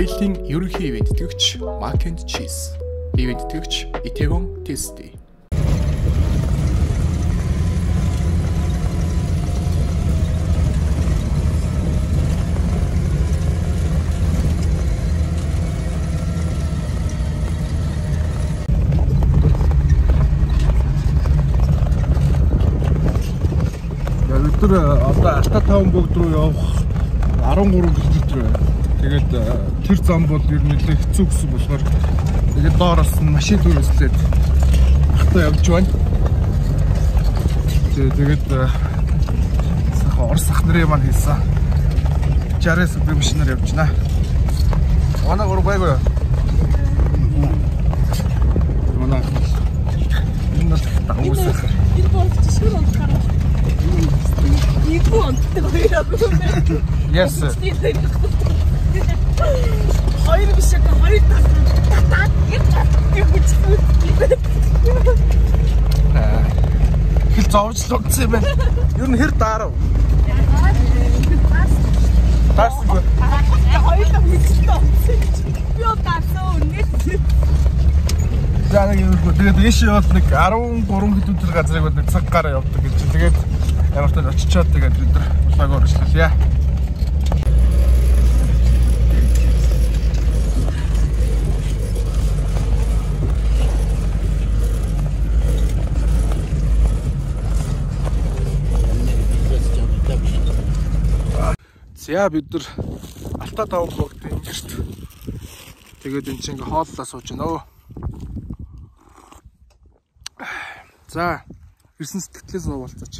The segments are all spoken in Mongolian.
Аяллийн ерөнхий ивент тэтгэгч Mac and Cheese. Ивент тэтгэгч Itaewon Tasty. Бид нар одоо Алта таван бүгд рүү явах 13 км байна. Тэгээд тэр зам бол ер нь нэлээд хэцүү гэсэн болохоор тэгээд доороос нь машин түрээслээд ахтаа явж байна. Тэгээд саха орс ах нарын маань хийсэн 60-аас би машинаар явж байна. Манай гур байгуу. Манай энэ нас давуусах. Энэ бол жишгээр унтахаар. Yes. Хоёр биш яг хоёр татаад яг татдаг гэж Хэл зовж л утсан юм байна. Ер нь хэр даарав? Таарсангүй. Хоёулаа хүчтэй унтсан. Би удаарсан үнэ. За нэг юм уу. Тэгээд ийш явал нэг 13 км газрыг бол нэг цаг гараа явдаг гэж. Тэгээд ямар ч очичоод тэгээд бид нар улаагаар өршлөлье. За бид нар Алта таван богд ингэрт. Тэгээд энэ чинь ингээ хооллоо сууж байна. За ирсэн сэтгэлээс уулзаач.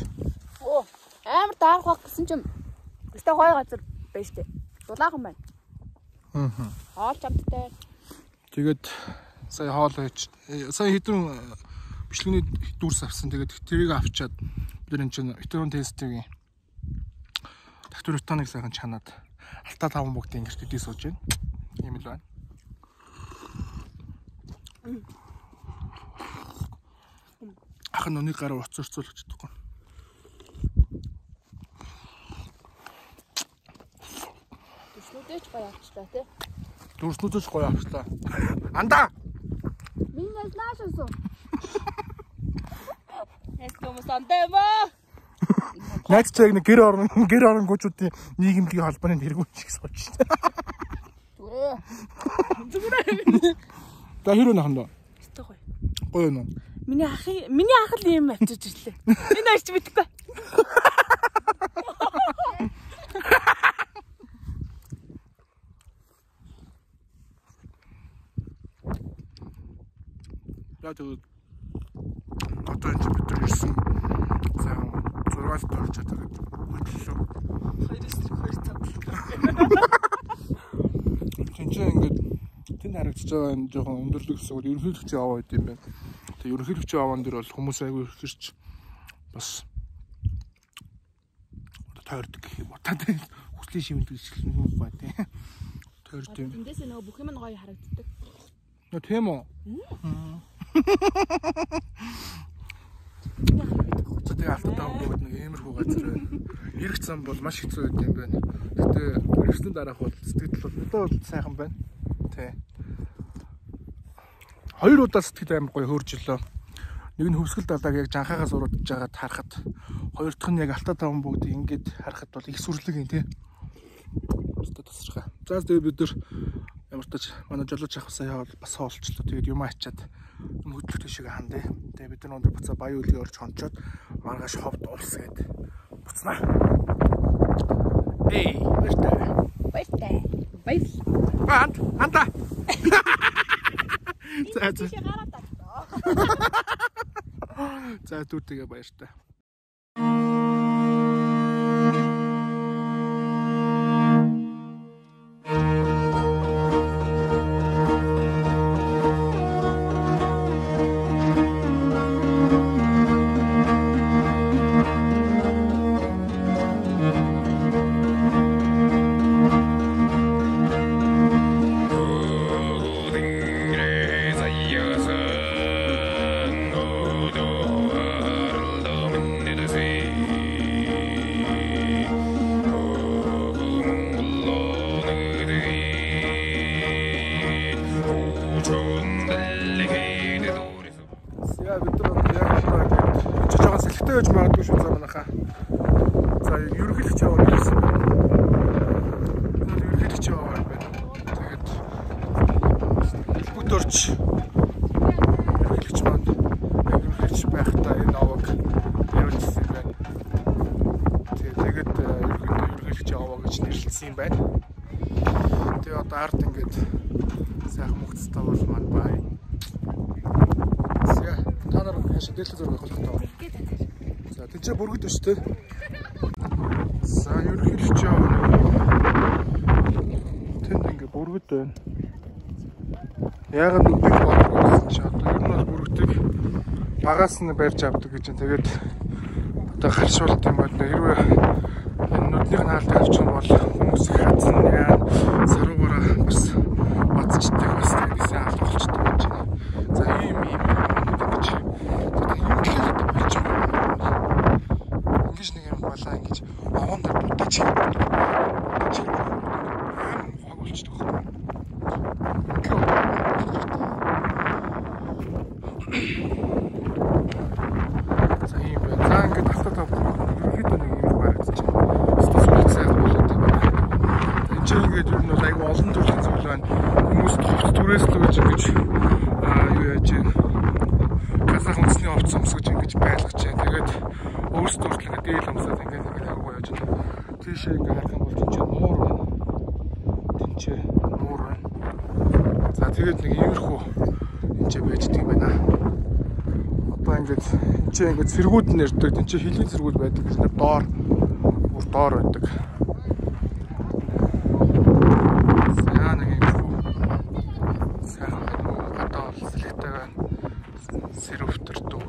Оо амар даарах байх гэсэн чинь өстой гой газар байж тээ. Дулаахан байна. Аа. Хоол чамдтай. Тэгээд сая хоол хийж сая хэдэн бичлэгний дүрс авсан. Тэгээд тэрийг авчаад бид энэ чинь ветеран тестийн докторитоныг сайхан чанаад алта таван бүгдийн ингэрт дэдий сууж байна. Ийм л байна. Ах нь өний гараа уцарцуулж чадахгүй. Төслүүдээч гоё авчлаа тий. Дүрснүүдэж гоё авчлаа. Андаа. Минь наашсуу. Эс хүмүүс андаа Найз чиг нэг гэр орон гэр оронгуучуудын нийгэмлэгийн холбооны тэргүүн шиг сууж байна. Зүгээр. За хэрүү нахан доо. Өстой гоё. Гоё юу? Миний ах миний ах л юм авчиж ирлээ. Энэ арч мэдхгүй. За тэгээд одоо энэ бид нар ирсэн. За 6-аас төрж тэгээд хөтлөө. Хоёроос хоёр тавлаа. Тинчээ ингээд тэнд харагдаж байгаа энэ жоохон өндөрлөг гэсэн үг ерөнхийлөгч яваа байт юм байна. Тэгээд ерөнхийлөгч яваан дээр бол хүмүүс айгүй ихэрч бас тойрдог гэх юм уу. Та тэгээд хүслийн шимэлдэг хэлсэн юм байна тий. Тойрд юм. Тэндээс нөгөө бүх юм нь гоё харагддаг. Нөө тийм үү? Тэгээд алтан таван бөгөөд нэг иймэрхүү газар байна. Ирэх зам бол маш хэцүү байд юм байна. Гэтэ ирсний дараах бол сэтгэл бол өдөө бол сайхан байна. Тэ. Хоёр удаа сэтгэл амар гоё хөөржлөө. Нэг нь хөвсгөл далааг яг жанхаагаас уруудж байгаад харахад хоёр дахь нь яг алтан таван бүгд ингээд харахад бол их сүрлэг юм тий. Өстө тусрахаа. За тэгээд бид нар ямар ч манай жолооч ах сая бас хоолчлоо. Тэгээд юм ачаад хөдлөлт шиг хандаа. Тэгээ бид нар өндөр буцаа баян үлгийн орж хончоод маргааш ховд улс гээд буцнаа. Эй, баяртай. Баяртай. Баяр. Анд, анда. За за. За дүүтэйгээ баяртай. Сэлгтэй байж магадгүй шүү заа манайхаа. За ерөнхийлөгч яваад ирсэн. Энэ ерөнхийлөгч яваад байна. Тэгээд бүдөрч ерөнхийлөгч маань ерөнхийлөгч байхдаа энэ овог юм байна. Тэгээд ерөнхийлөгч яваа гэж нэрлэлсэн юм байна. Тэгээ одоо ард ингээд сайхан мөхцтэй бол маань бай. За та нар хаашаа дээлтэй зураг авах хэрэгтэй. Тийч бүргэд өч тээ. За ерөнхийлөгч яваа. Тэнд ингээд бүргэд байна. Яагаад нүдийг бодох гэсэн чи одоо ер нь бол бүргдэг багаас нь барьж авдаг гэж. Тэгээд одоо харшуулт юм байна. Хэрвээ энэ нүднийх нь хаалт авчих юм бол хүмүүс их хадсан яа саруугаараа бас бацчдаг бас тэгээсээ алт болчтой байж байна. За ийм ийм гэж. Тэгээд юм гэхээр болж байгаа. Ингиж нэг юм балаа ингэж овоон дээр будаж будаж хог болчтой. За ийм байна. За ингээд автаа тав ерөөхдөө нэг юм харагдаж байна. Стационар сайхан болоод байна. Энэ чинь ингээд ер нь бол айгүй олон төрлийн зүйл байна. Хүмүүс товч түрээс л гэж ингэж аа юу яаж байна. Казах үндэсний овц өмс гэж ингэж байлгаж байна. Тэгээд өөрсдөө хүртэл ингээд дээл өмсөд ингээд ингээд агуу яаж байна. Тийшээ ингээд харах юм бол энэ чинь нуур байна. Тинчээ нуур байна. За тэгээд нэг иймэрхүү энэ ч байждаг юм байна одоо ингээд чи ингээд цэргүүд нэрдэг энэ чи хилийн цэргүүд байдаг гэж нэр доор бүр доор байдаг. За нэг юм сайхан одоо сэлгтэй байна. Сэрвтер дүү.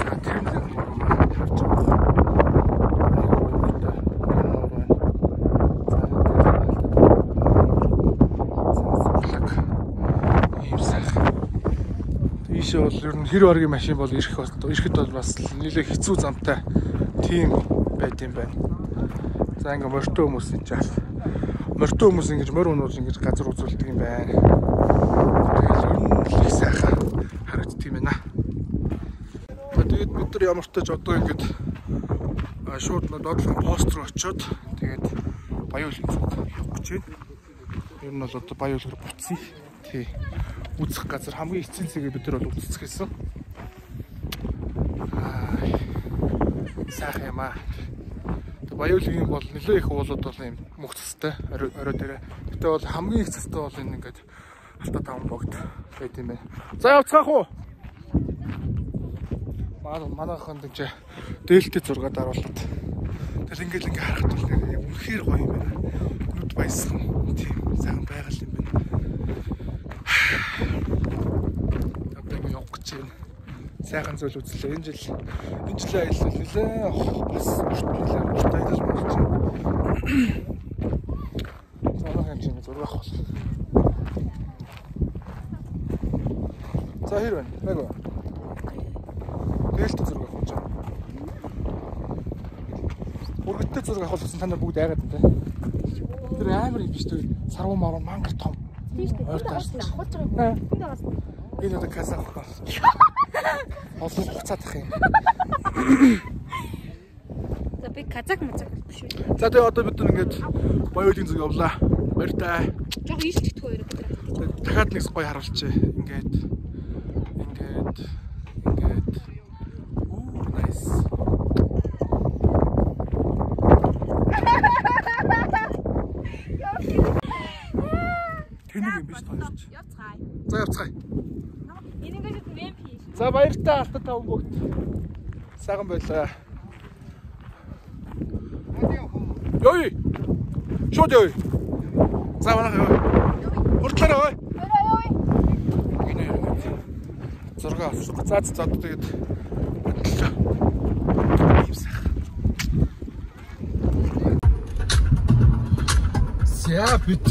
За тэр нэг маань харж байгаа. Тийшээ бол ер нь хэр баргийн машин бол ирэх бас ирэхэд бол бас нэлээд хэцүү замтай тийм байд юм байна. За ингээ морьтой хүмүүс энэ жаал. Морьтой хүмүүс ингэж морь унуул ингэж газар үзүүлдэг юм байна. Тэгэл ер нь их сайхан харагддаг юм байна. Тэгээд бид нар ямар ч тач одоо ингэж шууд доотлон пост руу очиод тэгээд баяуул явах гэж байна. Ер нь бол одоо баяуул хөр буцъя. Тий. Үзэх газар хамгийн эцсийн зэгээ бид нар бол үзэх гэсэн. Сайхан юм аа. Баяуулгийн бол нэлээ их уулууд бол юм мөх цэстэй орой дээрээ. Гэтэ бол хамгийн их цэстэй бол энэ ингээд алта таван богд байт юм байна. За явцгаах уу? Манай манайханд энэ дээлтэй зураг даруулаад. Тэгэл ингээл ингээ харахад бол үнэхээр гоё юм байна. Нүд баясхан тийм сайхан байгаль юм байна. Одоо би явах гэж байна. Сайхан зүйл үзлээ. Энэ жил энэ жил аялал нэлээ бас нэлээ урт аялал болж байна. Зураг хэмжээний зураг авах бол. За хэр байна? Нэг байна. Дээлтэй зураг авах гэж байна. Бүргэттэй зураг авах болсон та нар бүгд айгаад байна те. Тэр амар юм биш үү? Сарвуу маруу мангар том. Тийм шүү дээ. Гэж байгаа юм. Бид авах. Энэ одоо каса авах. Олон хуцаад ах юм. За би казак мазак биш үү? За тэгээ одоо бид нар ингээд баяуулын зүг явлаа. Баяртай. Жог ийш өрөө бид. Дахиад нэг гоё харуулчих. Ингээд ингээд Оо nice. Тэнийг юм биш тоолч. Явцгаая. За явцгаая. Энийг гэж нэм хийш. За баяртай алта таван бүгд. Сайхан байлаа. Ёй. Шууд ёй. За манайх ёй. Хурдлаарай. Өрөө ёо. Энэ зураг авсан. За за одоо тэгээд. За бид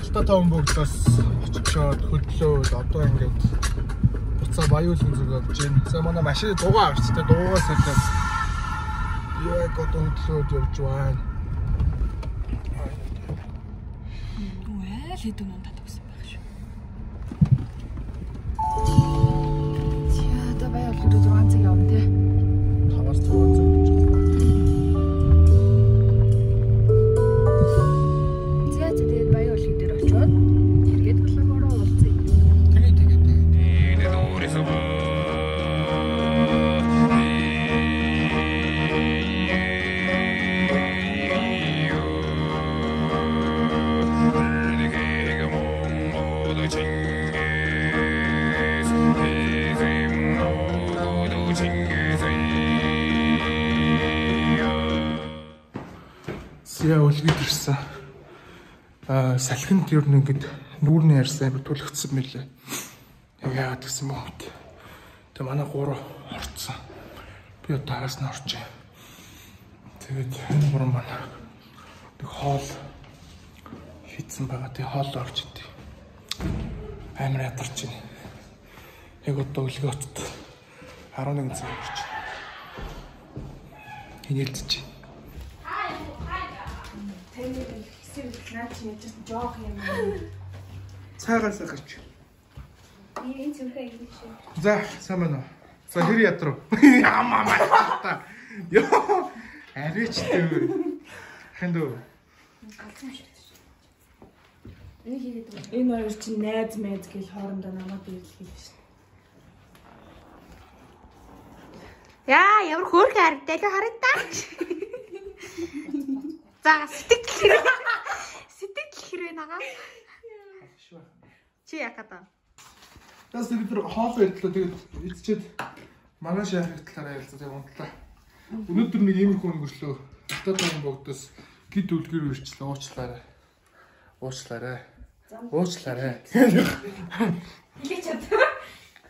алта таван бүгдээс очичоод хөдлөөд одоо ингээд За баяулан зөрөөж гээ. За манай машины дугаа авч тэ дугаас хэлээ. Яг одоо хөдлөөд явж байна. Үгүй ээ л хэдэн юм Сия үлгэж ирсэн. Аа салхинд ер нь ингээд нүүрний ярьсан амар түлхцсэн мэлээ. Яг яагаад гэсэн бэ хөт. Тэгээ манай гурав орцсон. Би одоо араас нь орчих. Тэгээд энэ гурав манай тэг хоол хийцэн байгаа. Тэг хоол орж идэв. Амар ядарч байна. Яг одоо үлгөөт 11 цаг орж. Хинээлдэж байна. Хэсэг наад чи яаж жоох юм. Цайгаас гарч. Энэ зүрхээ ингэ шүү. За, сайн байна уу? За, хэр ядрав? Ямаа маа. Йоо. Арич дээ. Хэнд үү? Энэ хоёр чинь найз найз гэж хоорондоо намайг биелэх шүү. Яа, ямар хөөрхөн харагдаа л харагдаа. За, сэтгэл хэрэг. Сэтгэл хэрэг нагаа. Чи яах гэдэг? Бас бид нар хоол ярьдлаа тэгээд эцчээд манай шахах талаар ярилцсан тэгээд унтлаа. Өнөөдөр нэг иймэрхүү өнгөрслөө. Дотоод юм богдос гид үлгэр үрчлээ уучлаарай. Уучлаарай. Уучлаарай. Илээч чадвар.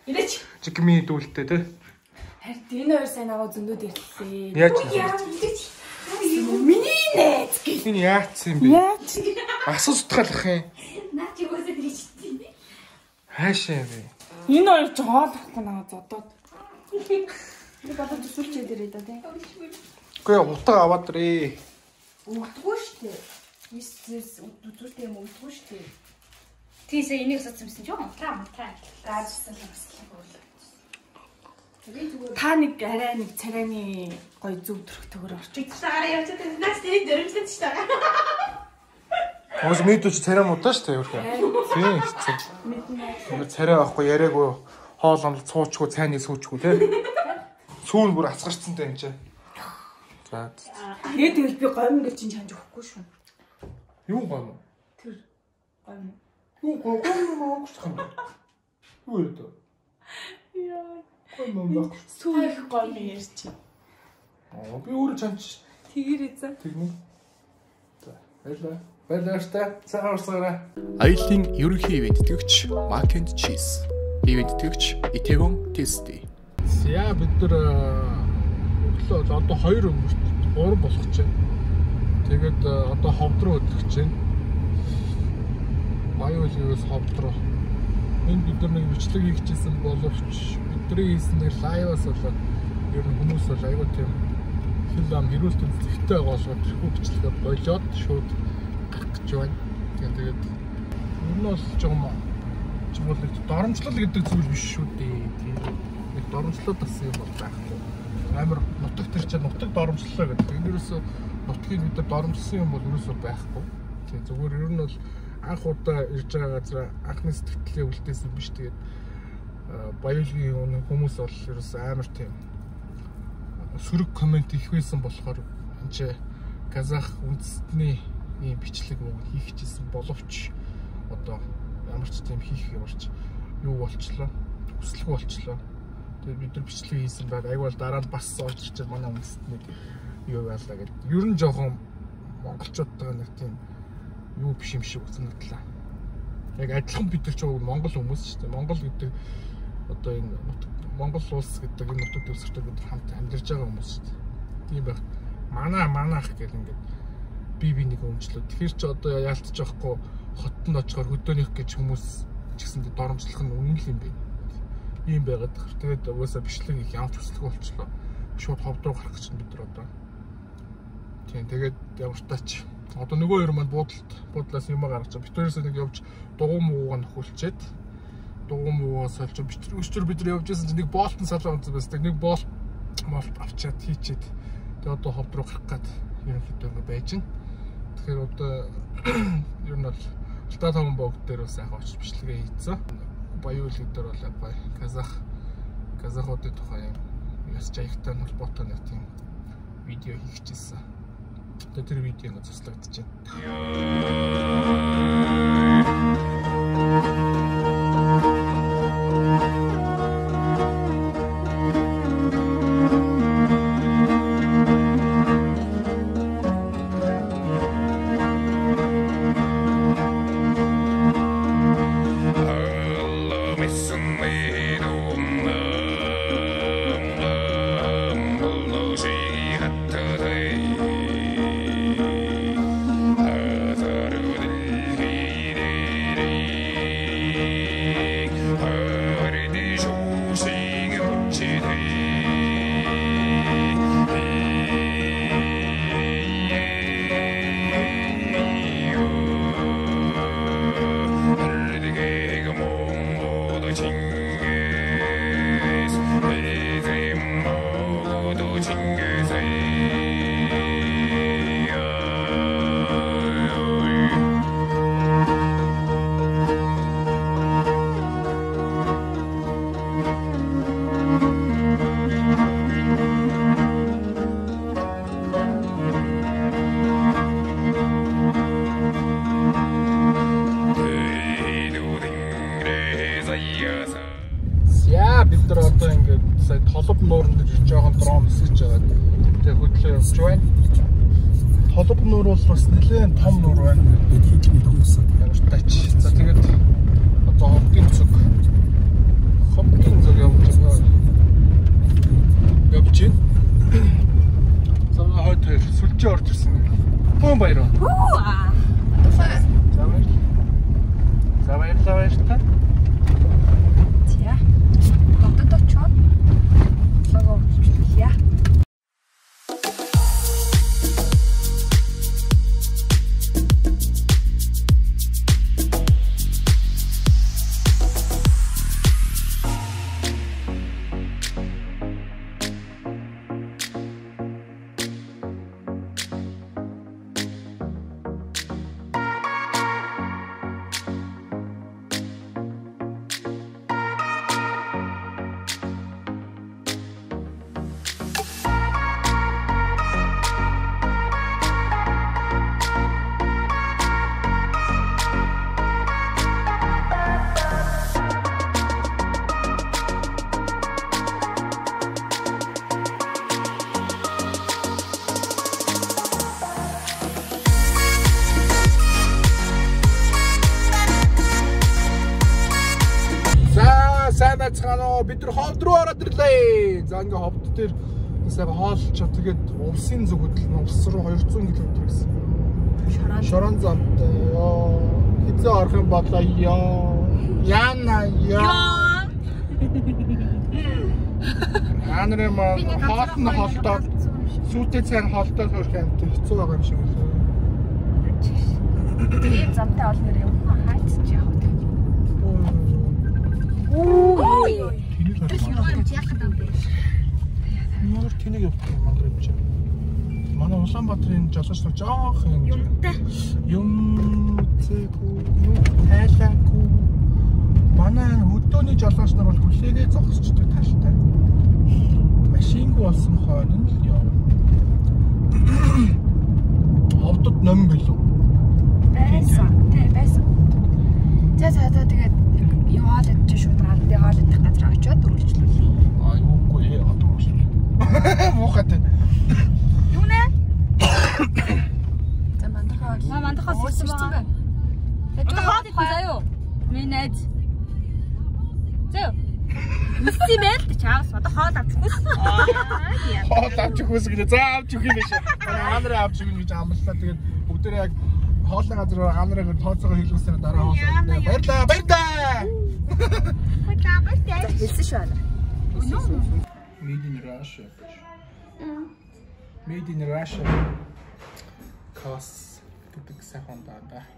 Илээч. Чигми дүүлтэй те. Харин энэ хоёр сайн аваа зөндөөд ирлээ. Яаж Яа, илээч. Миний найз гэж. энэ яатсан юм бэ? Яаж? Асууж утгаалах юм. Наа чи үсэд ирж чинь. Хаашаа вэ? Энэ хоёр ч хоол авахгүй наваа зодоод. Би бодож төсөлчээ дээрээ да тий. Үгүй ээ, утга аваад рээ. Утгүй штэ. Мис үзүүлтэй юм утгүй штэ. Тийсээ энийг асуусан юмсан ч унтраа унтраа. Гаажсан юм баслаа. Та нэг арай нэг царайны гой зүг төрөх төгөр орчих. Саараа явж байгаа. Наас тэрийг дөрөвлөж ч таа. Хүмүүс мэдүүч царай муудаа шүү дээ өөрхөө. Тийм хэцүү. Ингээд царай авахгүй яриаггүй хоол амл цуучгүй цайныг сүүчгүй те. Сүүн бүр асгарцсантай юм чинь. За Тэгээд тэгэл би гомн гэж чинь чанж өгөхгүй шүү. юу гоо? Тэр гомн. Юу гоо гоо гоо юм. Юу юу дөө? Яа. Сүүх гомн ярьч. Аа би өөрөө чамч Тэгэрээ за. тэгнэ. За. Баярлалаа штэ. Цагаан урсгаарай. Аяллийн ерөнхий ивент төгч Mac and Cheese. Ивент төгч Itaewon Tasty. За бид нар өглөө одоо 2 өнгөрт 3 болох чинь. Тэгээд одоо ховд руу өдөрч чинь. Баяуулгаас ховд руу. Энд бид нар нэг бичлэг хийчихсэн боловч бидний хийсэн нэг лайваас болоод ер нь хүмүүс бол аягүй тийм хэл ам хэрүүл төвтэй шууд тэрхүү бичлэгээ болоод шууд гарах гэж байна. Тэгээд тэгээд ер нь бол жоохон чимэл нэг доромжлол гэдэг зүйл биш шүү дээ. Тийм нэг доромжлоод тасан юм бол байхгүй. Амар нутаг төр чинь нутаг доромжлолоо гэдэг. Энэ юусоо нутгийг бид нар доромжлсон юм бол юусоо байхгүй. Тийм зүгээр ер нь бол анх удаа ирж байгаа газар анхны сэтгэлээ үлдээсэн биш. Тэгээд өнө хүмүүс бол ерөөс амар тийм сөрөг комент их байсан болохоор энэ ч казах үндэстний ийм бичлэг нэг хийх гэсэн боловч одоо ямар ч тийм хийх ямарч юу болчлоо хүсэлгүй болчлоо. Тэгээд бид нар бичлэг хийсэн баг айгуул дараа нь бас орж ирчихэд манай үндэстний юу байлаа гэдэг ер нь жоохон монголчуудтайгаа нэг тийм юу биш юм шиг санагдлаа яг адилхан бид нар ч Монгол хүмүүс шүү дээ Монгол гэдэг одоо энэ Монгол улс гэдэг энэ нутаг дэвсгэртэй бид хамт амьдарч байгаа хүмүүс шүү дээ. Тийм байх. Манаа манаах гэл ингээд би би нэг өмчлөө. Тэгэхээр ч одоо яалтж байхгүй хотод очихоор хөдөөнийх гэж хүмүүс ч гэсэн доромжлох нь үнэн л юм бэ. Ийм байгаад тахэр. Тэгээд угаасаа бичлэг их явж хүслэг болчлоо. Шууд ховд руу гарах гэж бид нар одоо. Тийм тэгээд ямар тач Одоо нөгөө хоёр маань буудалд буудлаас юм гаргаж байгаа. Битүүрээс нэг явж дугуй мууг нь хөлчээд дугуй муугаас олж битэр өчтөр бид нар явж байсан чинь нэг боолтон салаа унцсан байсан. Нэг боолт молт авчаад хийчээд тэгээ одоо ховд руу гарах гээд ерөнхийдөө ингэ байж байна. Тэгэхээр одоо ер нь бол Алтаа таван богд дээр бас яг очиж бичлэгээ хийцэн. Үлгэр дээр бол яг бай казах казахуудын тухай юм яс жаягтай холбоотой нэг тийм видео хийчихсэн. Тэгээ тэр видео ингэ цуслагдчихэв. Уу бид нар ховд руу ороод ирлээ. За ингээ ховд дээр сайхан хоолч тэгээд улсын зүг хөдөл нь улс руу 200 км гэсэн. Шорон. Шорон замтай ёо. Хизээ орох юм болоо ёо. Яна ёо. Анрэ маа хоол нь холдоод сүйтэй цайн холдоод хөрх юм хэцүү байгаа юм шиг байна. Тэгээд замтай ол нэр юм. Хайц чи яах вэ? Ой. Тэнийг надад яах юм бэ? Ямар тэнийг явуулсан мангар юм чинь. Манай Улаанбаатарын жолооч нар жоох юм. Юмтай. Юм зээгүү, юм тайлаагүй. Манай өдөөний жолооч нар бол хүлээгээ зогсчдаг талтай. Машингүй болсон хойно л яв. Овдод ном билүү. Байсан. Тэ байсан. За за за тэгээд юу хоол идэж шууд гараад тэгээд хоол идэх газар очиод үргэлжлүүлээ. Аа юугүй ээ одоо шүү. Муухатай. Юу нэ? За мандахаа. Маа мандахаас хэлсэн байгаа. Одоо хоол идэх заяа. Миний найз. Зөө. Үссэн байл та чаас одоо хоол авчихгүй. Аа. Өгөхөөс гэдэг. За авч өгөх юм биш. Хаанараа авч өгнө гэж амлалаа. Тэгээд бүгдээ яг хоолны газар хаанараа тооцоогоо хийлгсэн дараа хоол. Баярлаа, баярлаа. Хэлсэн шүү. Made in Russia. Made in Russia. Costs гэдэг сайхан даа да.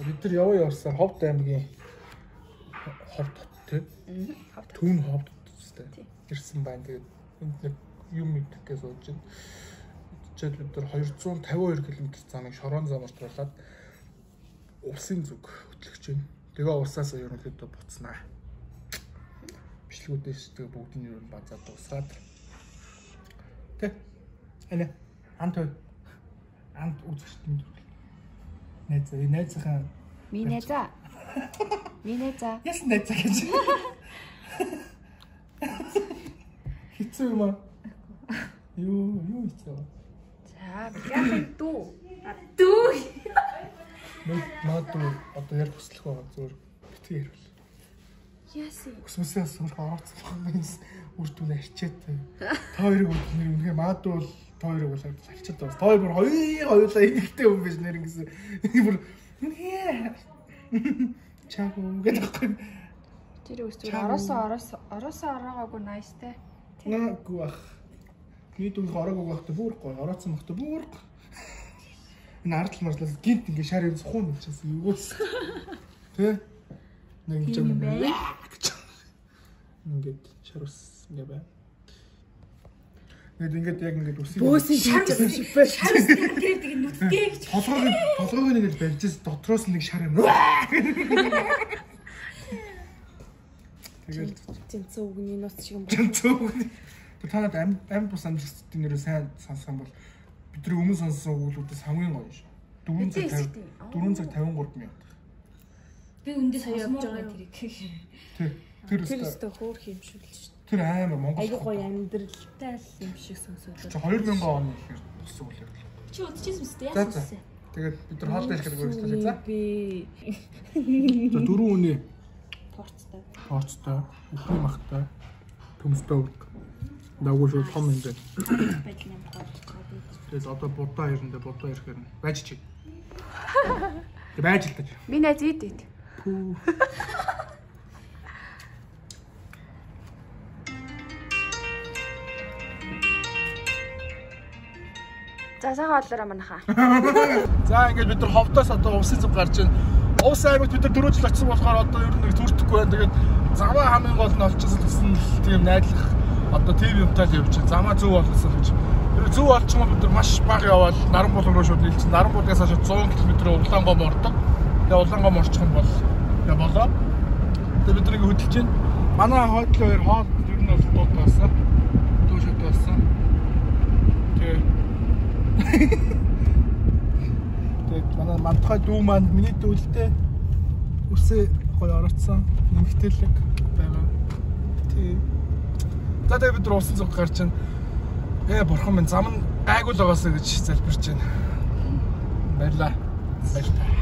Бид нар яваа явсаар Ховд аймгийн Ховд тий. Түүн Ховд үстэй. Ирсэн байна. Тэгээд энд нэг юм мэдхгээс сууж байна. Жишээд бид нар 252 км замыг шорон замаар туулаад улсын зүг хөтлөж байна. Тэгээ усаас ерөнхийдөө буцнаа. Бичлгүүдээс тэгээ бүгдийн ер нь базаа дуусгаад. Тэ. Эне ант ант үзэгчдэнд найз найзынхаа Минэза. Минэза. яс найз гэж. Хэцүү юм аа. Юу юу хэцүү. За, яах дүү? Дүү. Нэг мадуу одоо ярих хүслэх байгаа зүгээр битгий ярил. Яси. Өсмөсөө асуулах орооцсон юм үр дүн арчаад та хоёрыг нэг үнэхээр мадуу бол та хоёрыг бол арчаад байна. Та хоёр бүр хоёр хоёулаа ихтэй юм биш нэр ингэсэн. Бүр үнээ чаагүй гэдэг. Тэр үстэр ороосоо ороосоо ороосоо ороогоогүй найстай. Наагүй бах. Бид үл ороог багт бүр гой орооцсон багт бүр. Энэ ардл мардлаас гинт ингээ шар юм сухун болчихсон юугаас. Тэ? Нэг юм бэ? Ингээд шар ус ингээ бай. Ингээд ингээд яг ингээд үсийг Бөөсийн шар шиг байна. Шар тэр тийм нүдтэй гэж. толгойг толгойг нэг л барьжээс дотроос нэг шар юм. Тэгээд Тэнцэн үгний нус шиг юм байна. Тэнцүү. Тэр танад амьд амьд бус амжилтын нэрээ сайн сонсох юм бол бидний өмнө сонссон өгүүлбэрээс хамгийн гоё шүү. 4 цаг 50 4 цаг 53 минут. Би үндэ сая явж байгаа тэрийг. Тэр тэр Тэр өстө хөөх юм шүү л шүү. тэр амар Монгол. Айгуу гоё амьдралтай л юм шиг сонсоод. 2000 оны ихээр болсон үйл явдал. Чи удчихсан мэт За яасан за. вэ? Тэгээд бид нар хоол дээр хэрэг өөрчлөлөө за. Би За дөрөв үний порцтой. тооцтой, өхний махтай, төмстэй үрг. Дагуу шууд том юм байна. Тэгээд одоо будаа ирэндээ будаа ирэхээр нь байж чи. Тэг байж л таа. Би найз ид ид. За сайхан олоорой манайхаа. За ингээд бид нар ховдоос одоо усын зүг гарч байна. Ус аймагт бид нар дөрөв жил очсон болохоор одоо ер нь нэг төртөхгүй байна. Тэгээд замаа хамгийн гол нь олчихсан гэсэн тийм найдлах одоо тийм юмтай л явж байна. Замаа зөв болгосон гэж. Тэр зөв олчихсон бид нар маш бага явбал Наранбуул руу шууд нийлсэн. Наранбуулгаас хойш 100 км Улаангом ордог. Тэгээд Улаангом орчих юм бол яа болоо. Тэгээд бид ингээд хөдөлж байна. Манай хойдлоо хоёр хоол ер нь бол дуутаасан. Дүүшэд болсон. Тэгээд Тэгээд манай мантхай дүү манд миний дүүлтэй үсээ гоё орооцсон нэмэгтэйлэг байгаа. Тий. За тэгээд бид нар усан зүг гарч байна. Ээ бурхан минь зам нь гайгүй л байгаасаа гэж залбирч байна. Баярлаа. Баярлаа.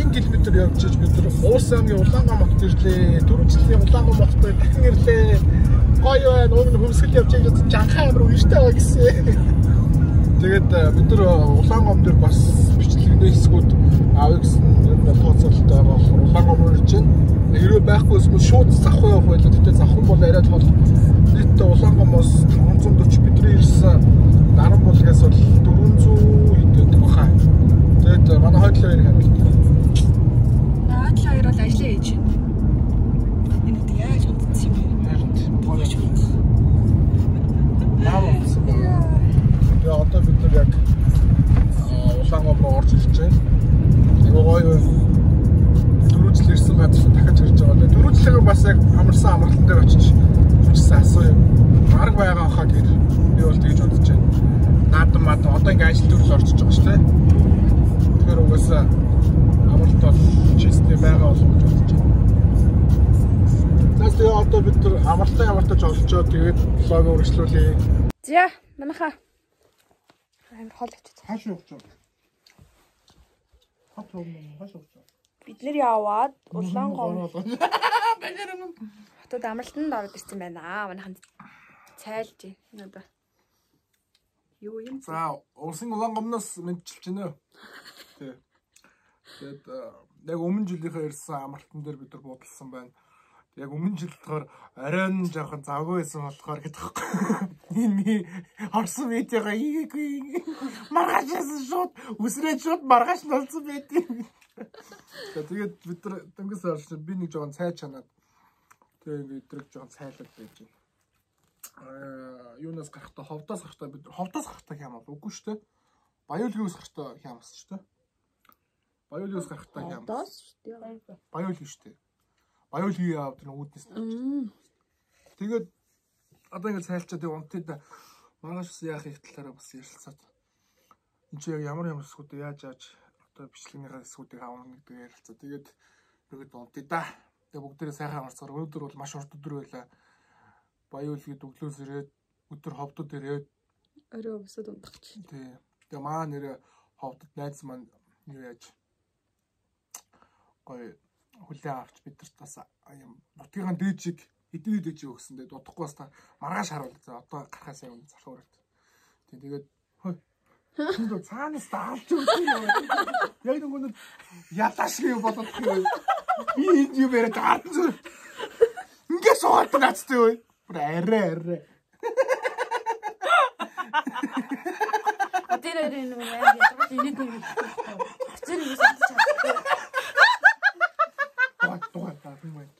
280 км явж иж бид нар Уус аймгийн Улаангаамт ирлээ. Түрүүчлийн Улаангаамт дахин ирлээ. Гоё байна. Уг нь хөмсгөл явж гэж жанхаа амир ууштай байгаа гэсэн. Тэгээд э, бид нар Улаангаам дээр бас бичлэгний хэсгүүд авъя гэсэн ер тооцоололтой байгаа болохоор улаан гомор ирж байна. Хэрвээ байхгүй бол шууд завх явах байлаа. Тэгтээ завхан бол арай тол нийтдээ улаан гомоос 540 бидний ирсэн даран булгаас бол 400 хэдэн баха. Тэгээд манай хойд хоёр хариулт. Наад л хоёр бол ажиллаа хийж байна. Энэ үед яаж унтсан юм бэ? Боож байна. Наа. Тэгээ одоо бид нар яг улаан гомроо орж ирж байна. Айгуу гоё дөрвөжл ирсэн газар дахиж ирж байгаа. Дөрвөжлөөгөө бас яг амарсан амралтан дээр очиж зүгчсэн асуу юм. Арга байгаа хаа гэж би бол тэгж бодож байна. Наадан мад одоо ингээ ажил төрөл орчиж байгаа шүү дээ. Тэгэхээр угаасаа амралт бол чистэ байгаа бол гэж бодож байна. Нас тэгээ одоо бид нар амралтаа ямартаж олчоо тэгээд лого үргэлжлүүлээ. За, манайхаа амар хол очиж. Хааш явах гэж байна? Хат юм хааш явах гэж? Бид нэр яваад улаан гом хотод амралтанд ороод ирсэн байна. Манайхан цайлж байна. Одоо юу юм? За, улсын улаан гомноос мэдчилж байна. Тий. Тэгээд яг өмнө жилийнхээ ирсэн амралтан дээр бид нар буудалсан байна. Яг өмнө жил болохоор оройн жоохон завгүй байсан болохоор гэдэг хэвхэв. Энэ орсон видеога ийгээгүй. Маргаашаас шууд үсрээд шууд маргааш нь олсон байдгийг. Тэгээд бид нар дөнгөс орш би нэг жоохон цай чанаад тэгээ ингээд өдрөг жоохон цайлаад байж байна. Аа юунаас гарахтаа ховдоос гарахтаа бид ховдоос гарахтаа хям бол үгүй шүү дээ. Баяуулгиус гарахтаа хямс шүү дээ. Баяуулгиус гарахтаа хямс. Ховдоос шүү дээ. Баяуулгий шүү дээ. Баяуулгий яваад тэр үүднээс нь. Тэгээд одоо ингээд цайлчаад тэг унтыг да маргааш яах их талаараа бас ярилцаад. Энд чи яг ямар ямар эсгүүд яаж яаж одоо бичлэгнийхаа эсгүүдийг авах гэдэг ярилцаа. Тэгээд нөгөөд унтыг да. Тэгээ бүгдээрээ сайхан амарцгаар өнөөдөр бол маш урт өдөр байлаа. Баяуулгий өглөөс ирээд өдөр ховдод ирээд Орой өсөд унтах чинь. тий. Тэгээ маа нэрэ ховдод найз маань юу яаж гоё хүлээн авч бидэрт бас юм нутгийн дээжийг эдний дээжийг өгсөн. Тэгээд удахгүй бас та маргааш харуул. За одоо гарахаас юм залхуу өрөвт. Тий тэгээд хой Тэнд цаанаас даалж өгсөн юм. Яг нэг өнөр ядаш gibi болоод тийм. Би энд юу яриад гарсан зүр. Ингээ суугаад наацтай юу? Бүр арай арай. Одоо нэр нэг юм яаж энийг юм. Хэцүү юм санаж чаддаг та би мэт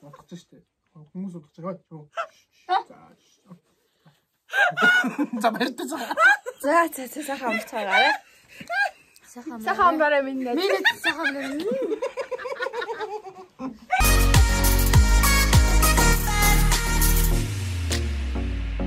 бодож штэ. Хүмүүс бодож байгаа ч. За. За баяр та. За за за сайхан амт цагаарай. Сайхан амт. Сайхан амт минь. Минь сайхан амт.